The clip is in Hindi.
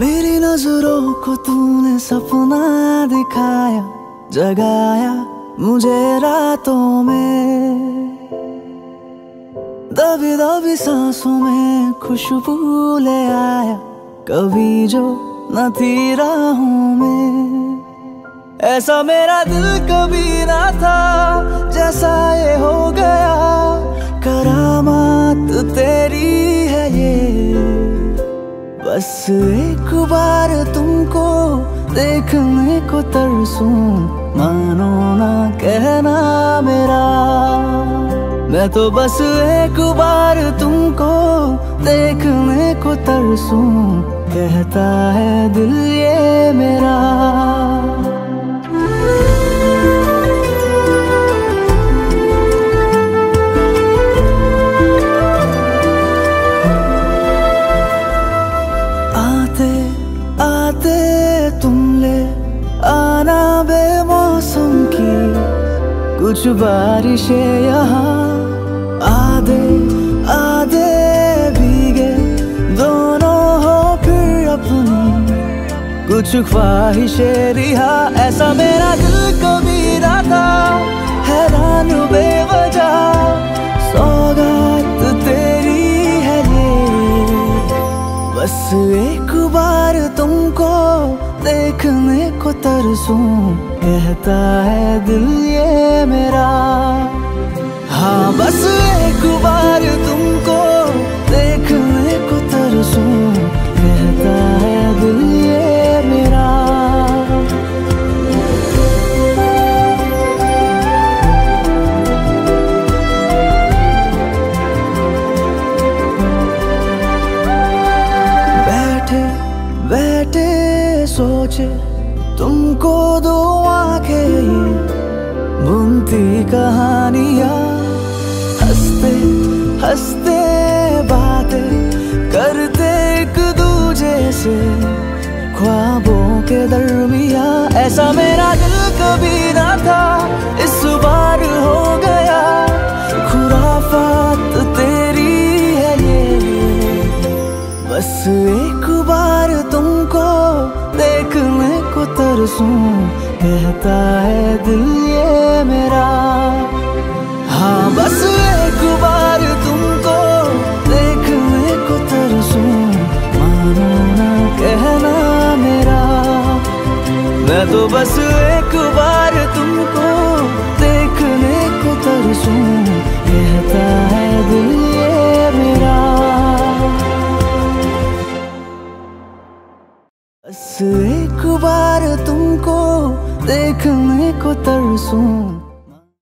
मेरी नज़रों को तूने सपना दिखाया, जगाया मुझे रातों में। दबी दबी सांसों में खुशबू ले आया, कभी जो न थी राहों में। ऐसा मेरा दिल कभी ना था, जैसा ये हो गया। करामात तेरी है ये। बस एक बार तुमको देखने को तरसूं, मानो ना कहना मेरा। मैं तो बस एक बार तुमको देखने को तरसू, कहता है दिल तुम ले आना बेमौसम की। कुछ बारिशें यहाँ आधे आधे भीगे। दोनों हो फिर अपनी। कुछ ख्वाहिशें रिहा, ऐसा मेरा दिल कभी ना था। हैरान बेवजह, सौगात तेरी है ये। बस एक बार तुमको देखने को तरसूं कहता है दिल ये मेरा। सोचे तुमको दो आखे बुनती कहानिया। हँसते हँसते बातें करते एक दूजे से, ख्वाबों के दरमिया ऐसा मेरा दिल कभी एक बार तुमको देखने को तरसूं, कहता है दिल ये मेरा। हाँ बस एक बार तुमको देखने को तरसूं, मानो ना कहना मेरा। मैं तो बस एक बार तुमको देखने को तरसूं, कहता एक बार तुमको देखने को तरसूं।